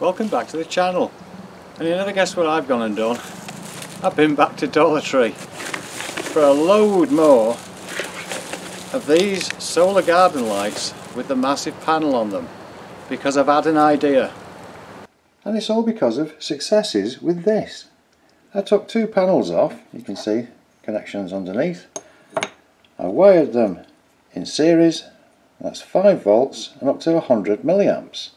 welcome back to the channel. And you never guess what I've gone and done. I've been back to Dollar Tree for a load more of these solar garden lights with the massive panel on them because I've had an idea. And it's all because of successes with this. I took two panels off you can see connections underneath. I wired them in series that's 5 volts and up to 100 milliamps.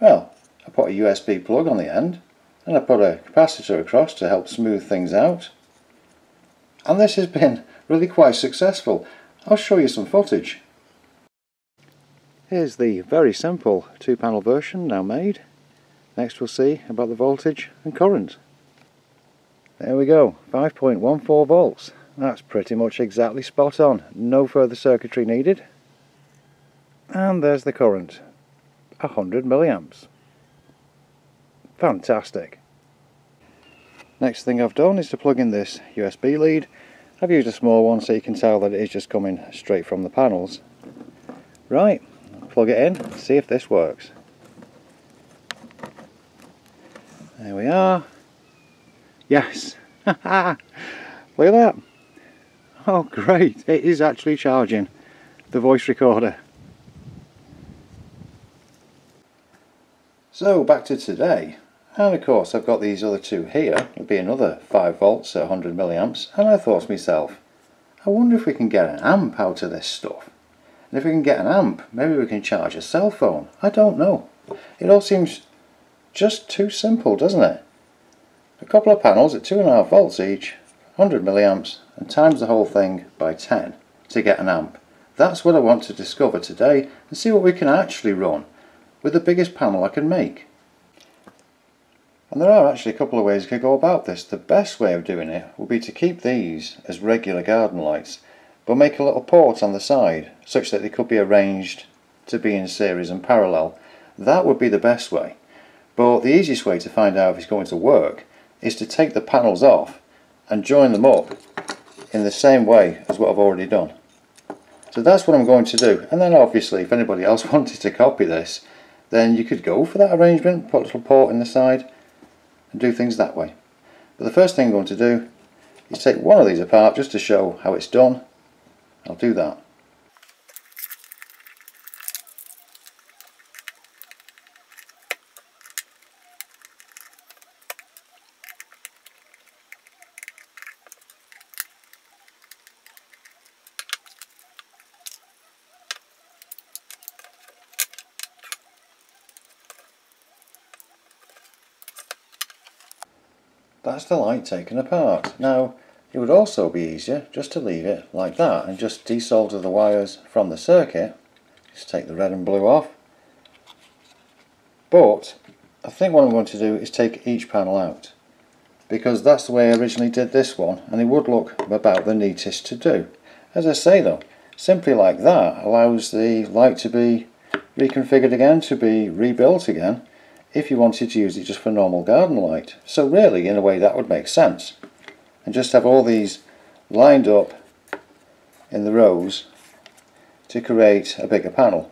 Well I put a USB plug on the end and I put a capacitor across to help smooth things out and this has been really quite successful. I'll show you some footage. Here's the very simple two panel version now made. Next we'll see about the voltage and current. There we go, 5.14 volts. That's pretty much exactly spot on. No further circuitry needed. And there's the current, 100 milliamps. Fantastic. Next thing I've done is to plug in this USB lead. I've used a small one so you can tell that it is just coming straight from the panels. Right, plug it in, see if this works. There we are. Yes. Look at that. Oh great, it is actually charging the voice recorder. So back to today. And of course I've got these other two here, it'll be another 5 volts at 100 milliamps, and I thought to myself, I wonder if we can get an amp out of this stuff. And if we can get an amp, maybe we can charge a cell phone. I don't know. It all seems just too simple, doesn't it? A couple of panels at 2.5 volts each, 100 milliamps, and times the whole thing by 10 to get an amp. That's what I want to discover today and see what we can actually run with the biggest panel I can make. And there are actually a couple of ways you could go about this. The best way of doing it would be to keep these as regular garden lights, but make a little port on the side such that they could be arranged to be in series and parallel. That would be the best way. But the easiest way to find out if it's going to work is to take the panels off and join them up in the same way as what I've already done. So that's what I'm going to do. And then obviously if anybody else wanted to copy this, then you could go for that arrangement, put a little port in the side, and do things that way. But the first thing I'm going to do is take one of these apart just to show how it's done. I'll do that. That's the light taken apart. Now, it would also be easier just to leave it like that and just desolder the wires from the circuit. Just take the red and blue off. But, I think what I'm going to do is take each panel out. Because that's the way I originally did this one and it would look about the neatest to do. As I say though, simply like that allows the light to be reconfigured again, to be rebuilt again if you wanted to use it just for normal garden light. So really, in a way, that would make sense. And just have all these lined up in the rows to create a bigger panel.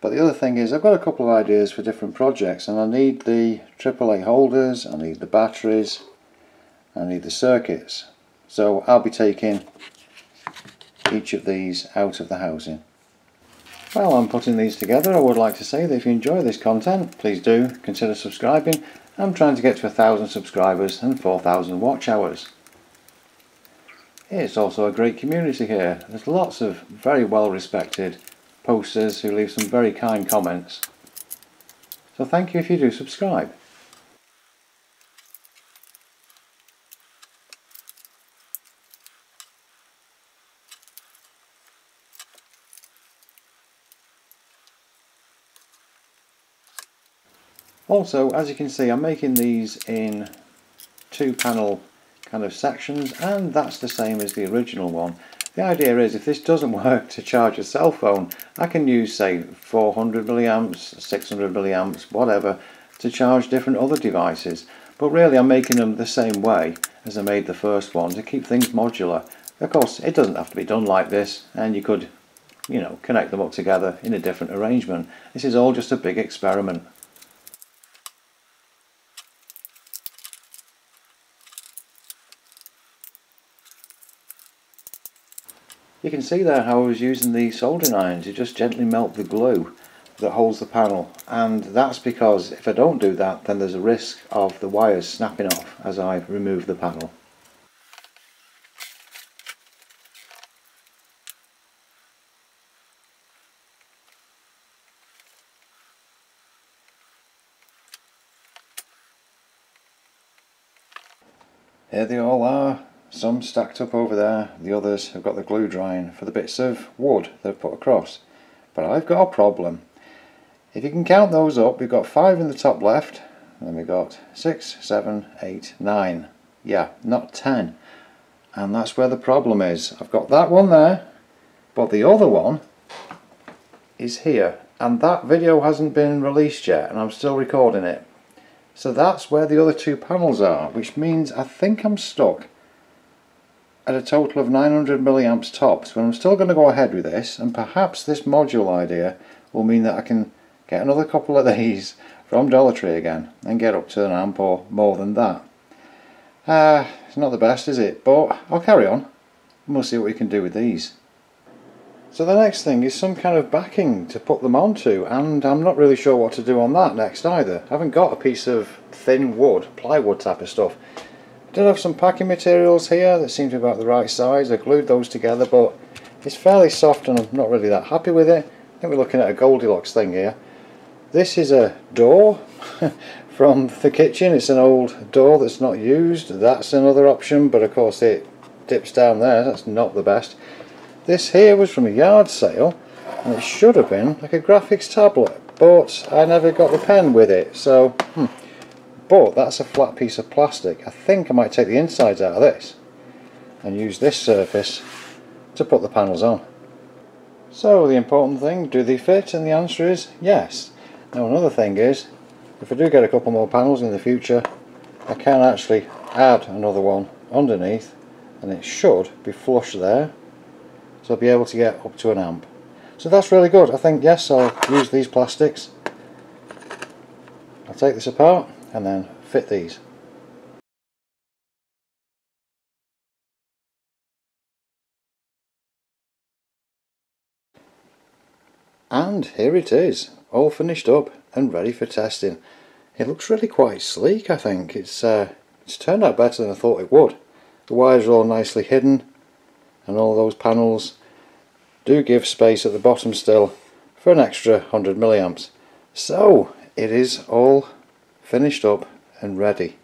But the other thing is I've got a couple of ideas for different projects and I need the AAA holders, I need the batteries, I need the circuits. So I'll be taking each of these out of the housing. While I'm putting these together I would like to say that if you enjoy this content please do consider subscribing. I'm trying to get to a thousand subscribers and 4,000 watch hours. It's also a great community here. There's lots of very well respected posters who leave some very kind comments. So thank you if you do subscribe. Also, as you can see, I'm making these in two panel kind of sections and that's the same as the original one. The idea is if this doesn't work to charge a cell phone, I can use say 400 milliamps, 600 milliamps, whatever, to charge different other devices. But really I'm making them the same way as I made the first one to keep things modular. Of course, it doesn't have to be done like this and you could, you know, connect them up together in a different arrangement. This is all just a big experiment. You can see there how I was using the soldering iron to just gently melt the glue that holds the panel. And that's because if I don't do that then there's a risk of the wires snapping off as I remove the panel. Here they all are, some stacked up over there, the others have got the glue drying for the bits of wood they've put across. But I've got a problem. If you can count those up, we've got five in the top left, and then we've got six, seven, eight, nine. Yeah, not ten. And that's where the problem is. I've got that one there, but the other one is here. And that video hasn't been released yet, and I'm still recording it. So that's where the other two panels are, which means I think I'm stuck at a total of 900 milliamps tops. But I'm still going to go ahead with this, and perhaps this module idea will mean that I can get another couple of these from Dollar Tree again and get up to an amp or more than that. Uh, it's not the best is it but I'll carry on and we'll see what we can do with these. So the next thing is some kind of backing to put them onto and I'm not really sure what to do on that next either. I haven't got a piece of thin wood, plywood type of stuff. Did have some packing materials here that seem to be about the right size. I glued those together but it's fairly soft and I'm not really that happy with it. I think we're looking at a Goldilocks thing here. This is a door from the kitchen. It's an old door that's not used. That's another option, but of course it dips down there. That's not the best. This here was from a yard sale, and it should have been like a graphics tablet, but I never got the pen with it. So, hmm. But that's a flat piece of plastic. I think I might take the insides out of this and use this surface to put the panels on. So the important thing, do they fit? And the answer is yes. Now another thing is, if I do get a couple more panels in the future, I can actually add another one underneath and it should be flush there so I'll be able to get up to an amp. So that's really good. I think yes I'll use these plastics. I'll take this apart and then fit these. And here it is, all finished up and ready for testing. It looks really quite sleek I think. It's, uh, it's turned out better than I thought it would. The wires are all nicely hidden and all those panels do give space at the bottom still for an extra 100 milliamps. So it is all finished up and ready.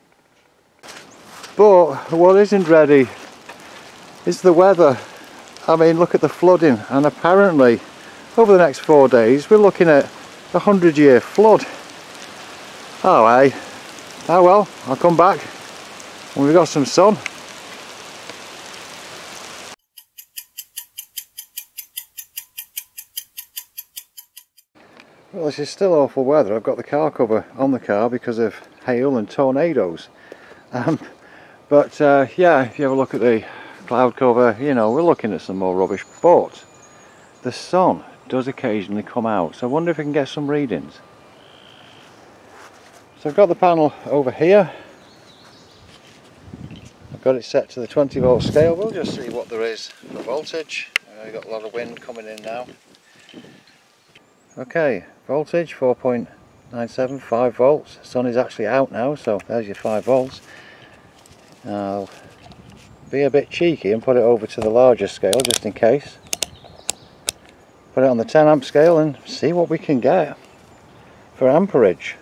But what isn't ready is the weather. I mean look at the flooding and apparently over the next four days we're looking at a hundred year flood. Oh hey, oh well, I'll come back when we've got some sun. Well this is still awful weather, I've got the car cover on the car because of hail and tornadoes. Um, but uh, yeah, if you have a look at the cloud cover, you know, we're looking at some more rubbish. But the sun does occasionally come out. So I wonder if we can get some readings. So I've got the panel over here. I've got it set to the 20 volt scale. We'll just see what there is for voltage. Uh, we've got a lot of wind coming in now. Okay, voltage 4.97, 5 volts. Sun is actually out now, so there's your 5 volts. I'll be a bit cheeky and put it over to the larger scale just in case. Put it on the 10 amp scale and see what we can get for amperage.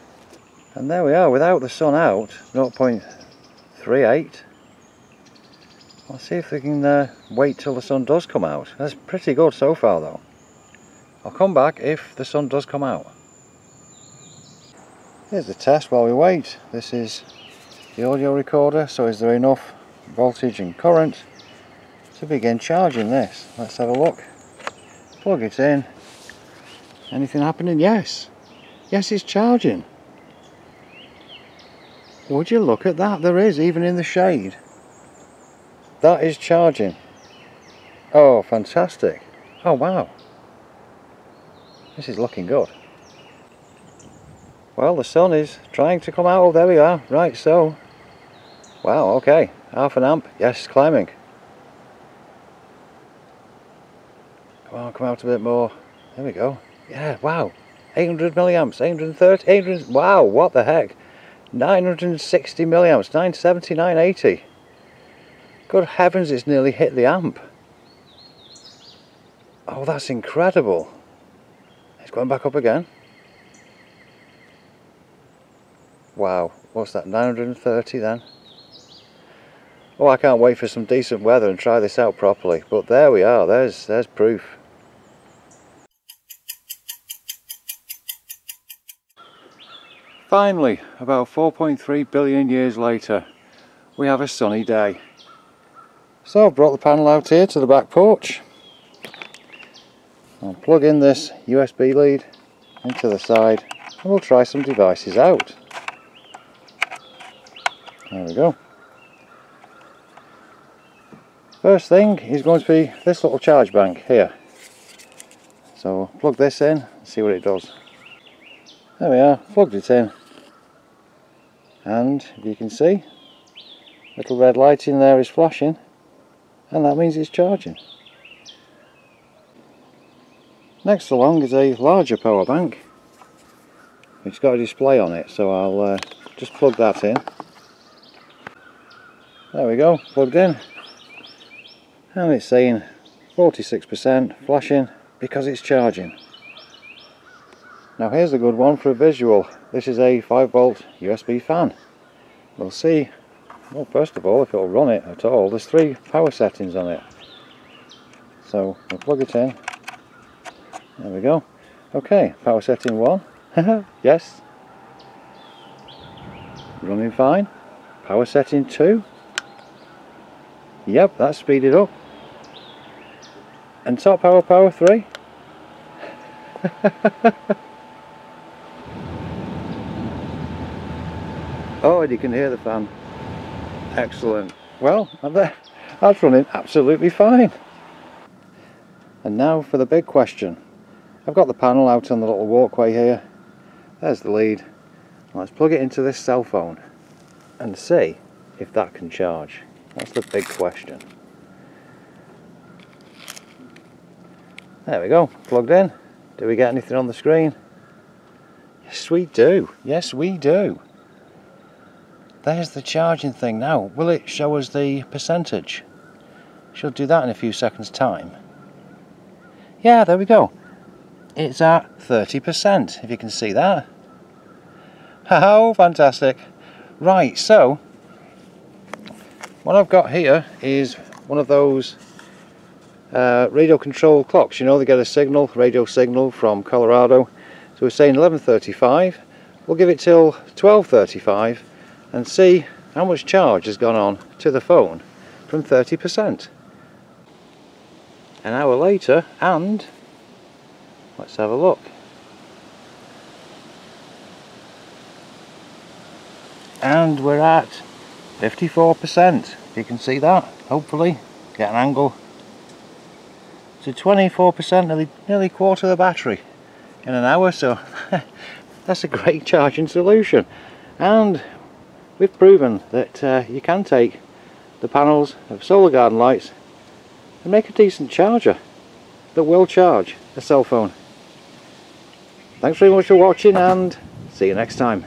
And there we are without the sun out 0.38 I'll see if we can uh, wait till the sun does come out. That's pretty good so far though I'll come back if the sun does come out. Here's the test while we wait. This is the audio recorder so is there enough voltage and current to begin charging this? Let's have a look. Plug it in. Anything happening? Yes. Yes it's charging. Would you look at that? There is even in the shade. That is charging. Oh fantastic. Oh wow this is looking good well the sun is trying to come out oh there we are right so wow okay half an amp yes climbing come on, come out a bit more. There we go. Yeah, wow. 800 milliamps, 830, 800, wow, what the heck. 960 milliamps, 970, 980. Good heavens, it's nearly hit the amp. Oh, that's incredible. It's going back up again. Wow, what's that, 930 then? Oh, I can't wait for some decent weather and try this out properly. But there we are, there's, there's proof. Finally, about 4.3 billion years later, we have a sunny day. So I've brought the panel out here to the back porch. I'll plug in this USB lead into the side and we'll try some devices out. There we go. First thing is going to be this little charge bank here. So plug this in and see what it does. There we are, plugged it in. And if you can see, little red light in there is flashing and that means it's charging. Next along is a larger power bank. It's got a display on it so I'll uh, just plug that in. There we go, plugged in and it's saying 46% flashing because it's charging. Now here's a good one for a visual. This is a 5 volt USB fan. We'll see, well first of all if it'll run it at all. There's three power settings on it. So we'll plug it in. There we go. Okay, power setting 1. yes. Running fine. Power setting 2. Yep, that's speeded up and top power power 3 oh and you can hear the fan excellent well that's running absolutely fine and now for the big question I've got the panel out on the little walkway here there's the lead let's plug it into this cell phone and see if that can charge that's the big question There we go, plugged in. Do we get anything on the screen? Yes, we do. Yes, we do. There's the charging thing now. Will it show us the percentage? She'll do that in a few seconds time. Yeah, there we go. It's at 30%, if you can see that. Oh, fantastic. Right, so, what I've got here is one of those uh, radio control clocks. You know, they get a signal, radio signal from Colorado. So we're saying 11.35. We'll give it till 12.35 and see how much charge has gone on to the phone from 30%. An hour later and let's have a look. And we're at 54%. You can see that, hopefully. Get an angle So 24%, nearly, nearly quarter of the battery in an hour, so that's a great charging solution. And we've proven that uh, you can take the panels of solar garden lights and make a decent charger that will charge a cell phone. Thanks very much for watching and see you next time.